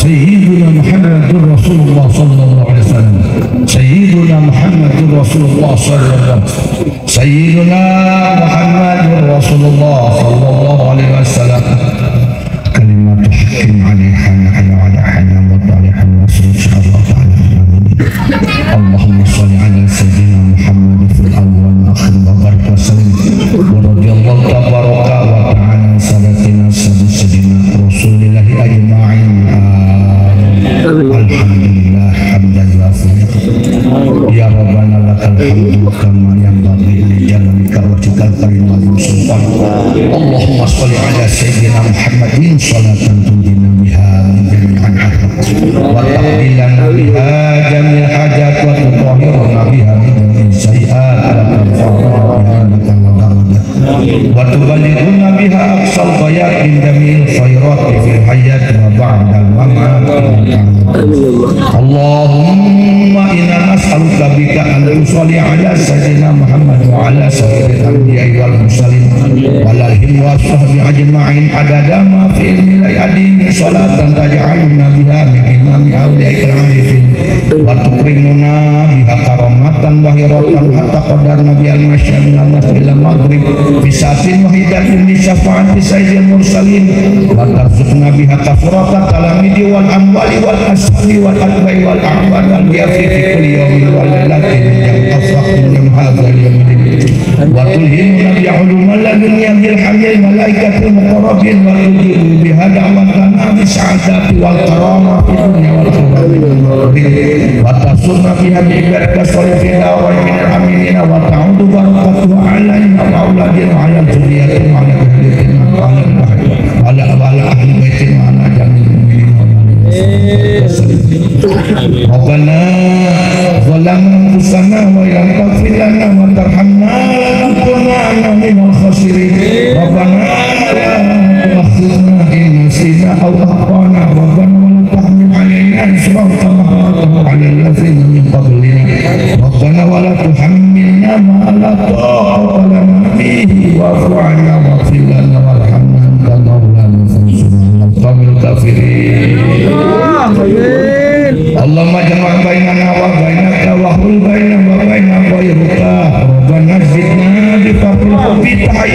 Speaker 2: سيدنا محمد رسول الله صلى الله عليه وسلم. سيدنا محمد رسول الله صلى الله عليه وسلم. سيدنا محمد رسول الله صلى الله عليه وسلم. كلمات حق على Alhamdulillah iya. yang bagi jalan kawajikan karimah Sultan Allahumma salli ala Sayyidina Muhammadin salatan tunjina biha jami'an ahad wa taqdilana biha jami'an hajat wa tutahirna biha min sayi'at wa tafahirna wa tubalighuna biha aqsal bayat min jamil khairat fil hayat wa ba'da wa ma'a Allahumma inna nas'aluka bika an nusalli ala sayyidina Muhammad wa ala sayyidil anbiya'i wal mursalin. Wa la wa sahbi ajma'in. Adada ma fi ilmi adini salatan taj'aluna biha min imami awliya al-arifin wa tukrimuna biha karamatan wa hiratan. Hatta qadar nabi al-masya min al-nasr ila maghrib. Bisatin wa hidatin li syafa'ati sayyidil mursalin. Wa tarzuqna biha tafrata kalamidi wal amwali wal الصبر والحلم والعفو واليافي في كل يوم وليلة ينتصف من هذا اليوم. وتلهمنا بحلم الدنيا بالحي الملائكة المقربين والمجيب بهذا وطنا بالسعادة والكرامة في الدنيا والآخرة. وتصون بها بعبادك الصالحين ومن العاملين وتعود بركته علينا وأولادنا وعلى ذريتنا وعلى أهل بيتنا وعلى أهل بيتنا وعلى جميع ربنا ظلمنا أنفسنا وان تغفر لنا وترحمنا لنكونن من الخاسرين. ربنا لا تؤاخذنا إن نسينا أو أخطأنا. ربنا ولا تحمل علينا اسرا كما حملته على الذين من قبلنا. ربنا ولا تحملنا ما لا طاقة لنا به واعف عنا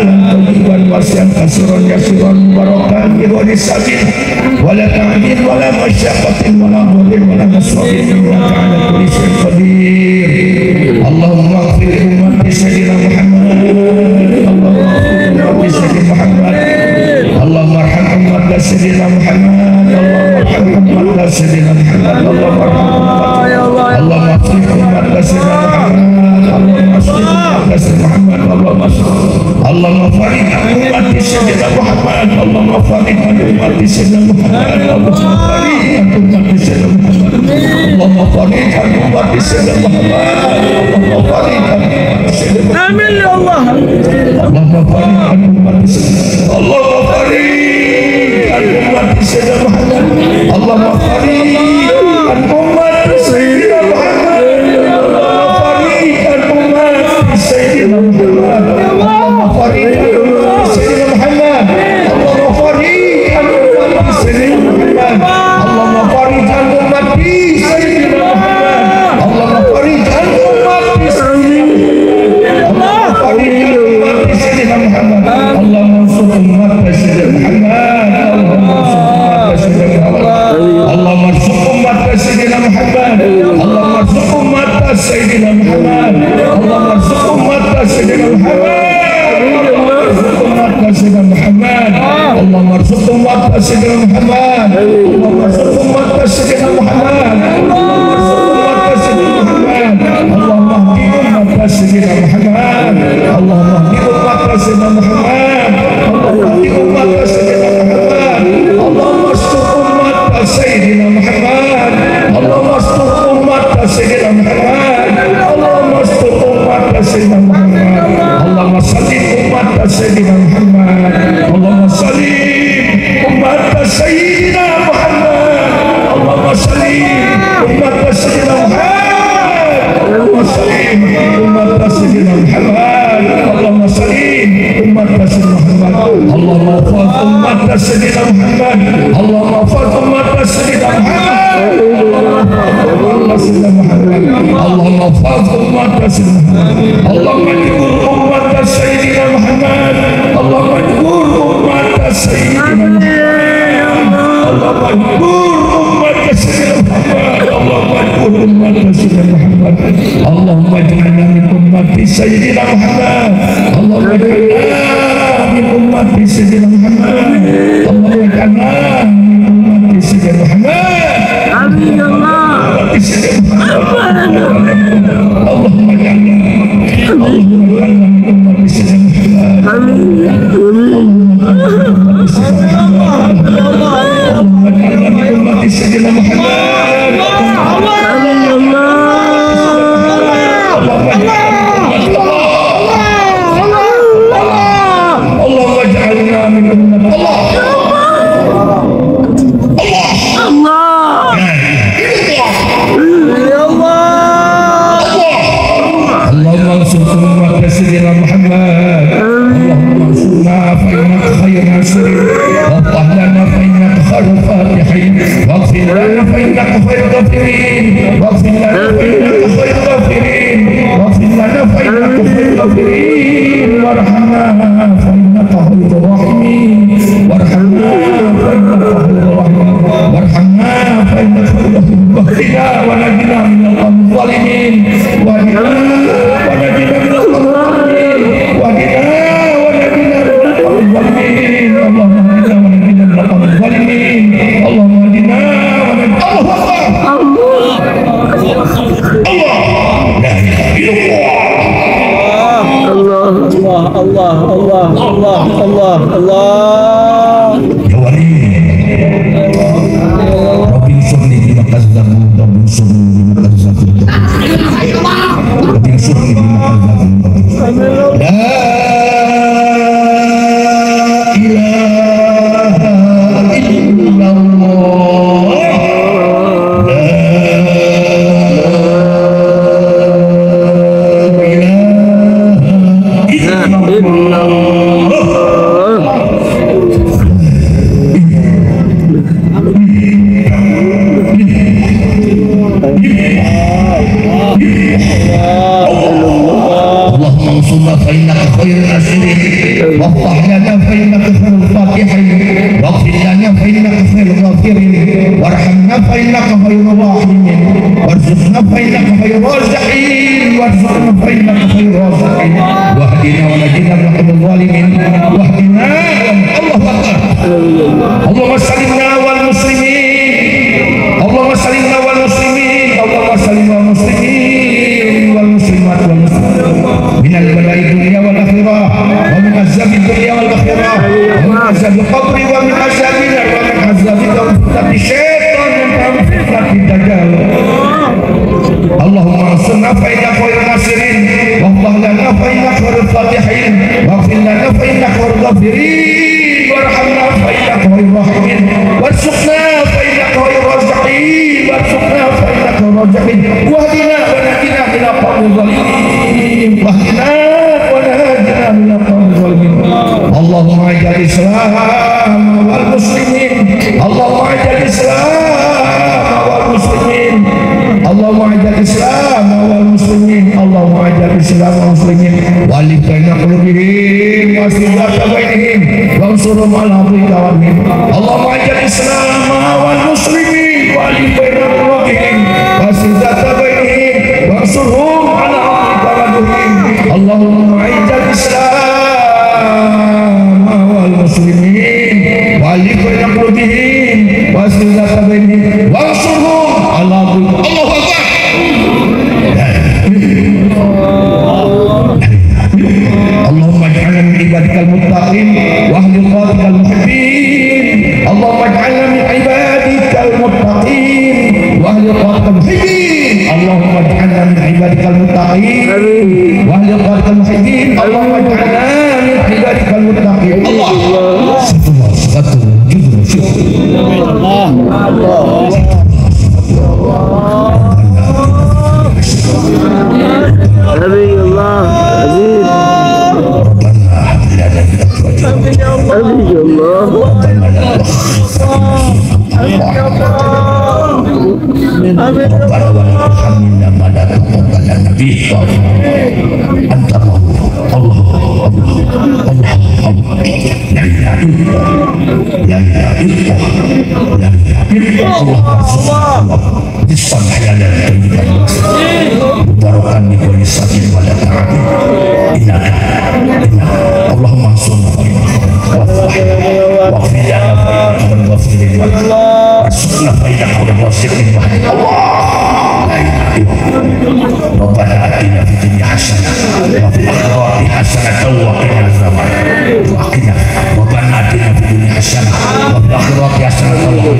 Speaker 2: طيبا واسعا كثيرا يسيرا مباركا بغير سبيل ولا تعديل ولا مشقة ولا ضر ولا مصاب انك على كل شيء قدير اللهم اغفر لامه سيدنا محمد اللهم اغفر لامه سيدنا محمد اللهم ارحم امه سيدنا محمد اللهم ارحم امه سيدنا محمد اللهم ارحم امه اللهم اصلح امه سيدنا محمد رفعنا الأمة بسجدة محمد اللهم رفعنا الأمة بسجدة محمد اللهم رفعنا الأمة بسجدة محمد اللهم رفعنا الأمة بسجدة محمد اللهم رفعنا الأمة بسجدة محمد
Speaker 3: آمين يا الله
Speaker 2: اللهم رفعنا الأمة بسجدة اللهم رفعنا الأمة بسجدة محمد اللهم رفعنا الأمة بسجدة Muhammad اللهم احفظ امه سيدنا محمد. اللهم احفظ امه سيدنا محمد. اللهم سيدنا محمد. اللهم احفظ امه سيدنا محمد. اللهم اجبر امه سيدنا محمد. اللهم اجبر امه سيدنا محمد. اللهم اجبر امه سيدنا محمد. اللهم اجبر امه سيدنا محمد. اللهم اجعلنا من امه سيدنا محمد. اللهم اجعلنا kami umat di sisi Muhammad pemulihkanlah umat di sisi Muhammad
Speaker 3: Amin ya الله
Speaker 2: azab al-qabri wa min azabi nar wa min azabi fitnati syaitan dan fitnati Allahumma asna fa'ina khairul nasirin wa Allah lana fa'ina fatihin wa fil lana fa'ina khairul ghafirin warhamna fa'ina khairul rahimin warzuqna fa'ina khairul raziqin warzuqna fa'ina wahdina wa nahdina ila wahdina اللهم اجعل الإسلام والمسلمين اللهم اجعل الإسلام والمسلمين اللهم اجعل الاسلام والمسلمين اللهم اجعل الاسلام والمسلمين والف بين قلوبهم واصلح ذات بينهم وانصرهم على امرك وامرهم اللهم اجعل الاسلام والمسلمين والف بين قلوبهم واصلح ذات بينهم وانصرهم على امرك وامرهم اللهم اجعل الاسلام المتقين وأهل طاعتك المحبين اللهم اجعلنا من عبادك المتقين وأهل طاعتك المحبين اللهم اجعلنا من عبادك المتقين. Allahumma Allah, Allah, واغفر الله ربنا آتنا في الدنيا حسنة وفي الآخرة حسنة وقنا عذاب ربنا آتنا في الدنيا حسنة وفي الآخرة حسنة وفي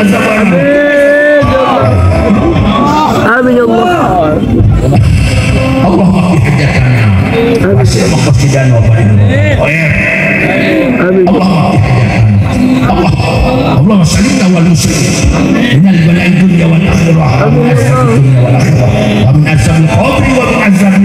Speaker 2: الآخرة Amin ya Allah. Allah dikerjakannya. Kasih Allah kasih dan wabarakatuh. Amin. Allah Allah salina wal muslim min al bala'i dunya wal akhirah amin ya Allah wa min azab al qabr wa min azab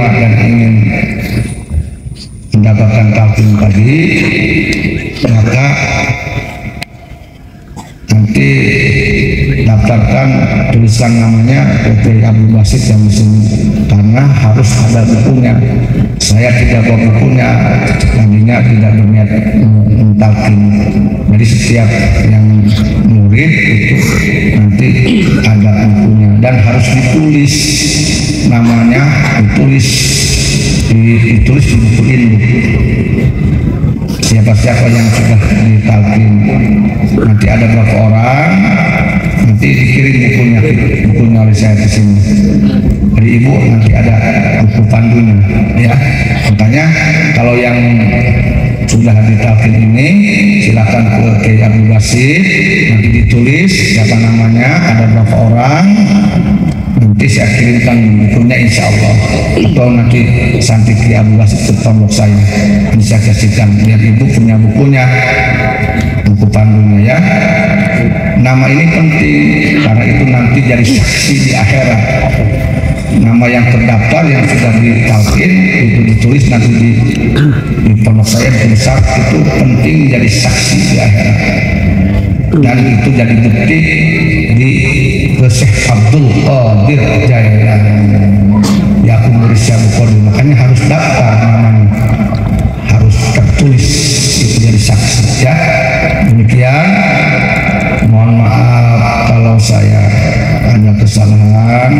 Speaker 2: menerima dan ingin mendapatkan talqin tadi. Maka nanti daftarkan tulisan namanya PT Abu Basit yang di sini karena harus ada bukunya saya tidak bukunya tadinya tidak berniat mentalkin jadi setiap yang murid itu nanti ada bukunya. Dan harus ditulis namanya ditulis di- ditulis di buku ini. Siapa-siapa yang sudah ditalkin nanti ada berapa orang nanti dikirim bukunya bukunya oleh saya ke sini ibu nanti ada buku pandunya ya. Makanya kalau yang sudah ditalkin ini silakan ke Kiai Abdul Basit. Nanti ditulis siapa namanya ada berapa orang. Nanti saya kirimkan bukunya insya Allah. Atau nanti Santi Kiai Abdul Basit ke pondok saya. Saya kasihkan biar ibu punya bukunya. Buku pandunya ya. Nama ini penting karena itu nanti jadi saksi di akhirat nama yang terdaftar yang sudah ditalkin itu ditulis nanti di, di pondok tulisan itu penting jadi saksi di akhirat. Dan itu jadi bukti di Syekh Abdul Qadir Jailani ya aku Malaysia Bukhari makanya harus daftar namanya. Harus tertulis itu jadi saksi ya. Demikian mohon maaf kalau saya ada kesalahan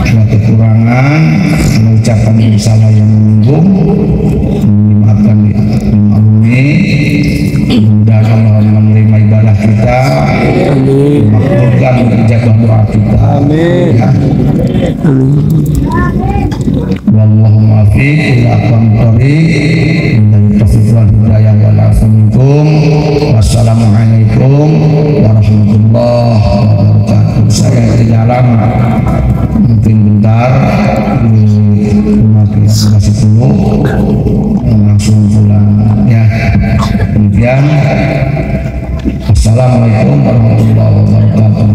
Speaker 2: ada kekurangan ada ucapan yang salah yang menyinggung dimaafkan dimaklumi mudah Allah menerima ibadah kita makbulkan ijabah doa kita. Amin. Ya. Wallahu muwaffiq ila aqwamit wal hidayah wal afu. Wassalamualaikum warahmatullahi wabarakatuh. Saya tidak lama, mungkin bentar di rumah kita langsung pulang ya. Demikian. Assalamualaikum warahmatullahi wabarakatuh.